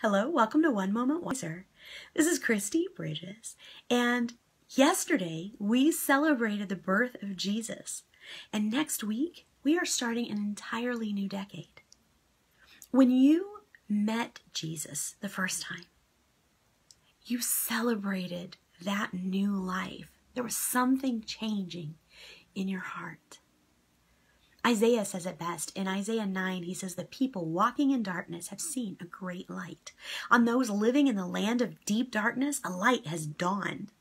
Hello, welcome to One Moment Wiser. This is Kristi Bridges, and yesterday we celebrated the birth of Jesus, and next week we are starting an entirely new decade. When you met Jesus the first time, you celebrated that new life. There was something changing in your heart. Isaiah says it best. In Isaiah 9, he says, The people walking in darkness have seen a great light. On those living in the land of deep darkness, a light has dawned.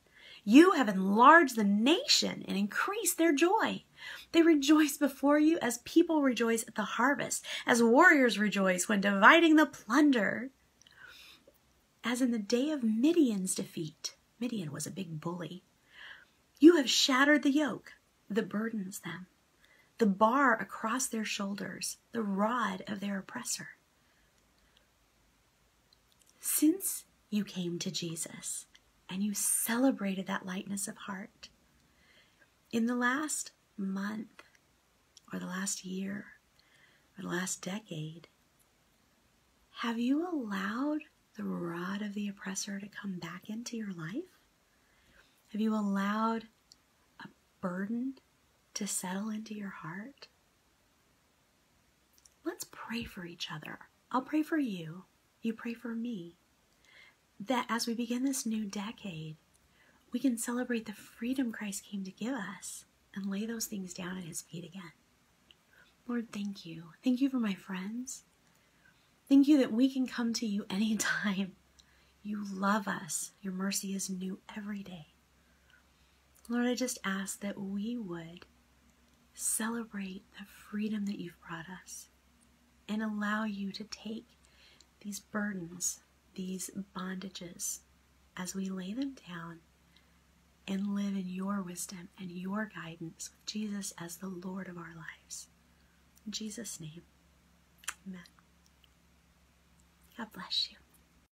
You have enlarged the nation and increased their joy. They rejoice before you as people rejoice at the harvest, as warriors rejoice when dividing the plunder. As in the day of Midian's defeat, Midian was a big bully. You have shattered the yoke that burdens them the bar across their shoulders, the rod of their oppressor. Since you came to Jesus and you celebrated that lightness of heart, in the last month or the last year or the last decade, have you allowed the rod of the oppressor to come back into your life? Have you allowed a burden to settle into your heart? Let's pray for each other. I'll pray for you. You pray for me. That as we begin this new decade, we can celebrate the freedom Christ came to give us and lay those things down at his feet again. Lord, thank you. Thank you for my friends. Thank you that we can come to you anytime. You love us. Your mercy is new every day. Lord, I just ask that we would celebrate the freedom that you've brought us and allow you to take these burdens, these bondages, as we lay them down and live in your wisdom and your guidance with Jesus as the Lord of our lives. In Jesus' name, amen. God bless you.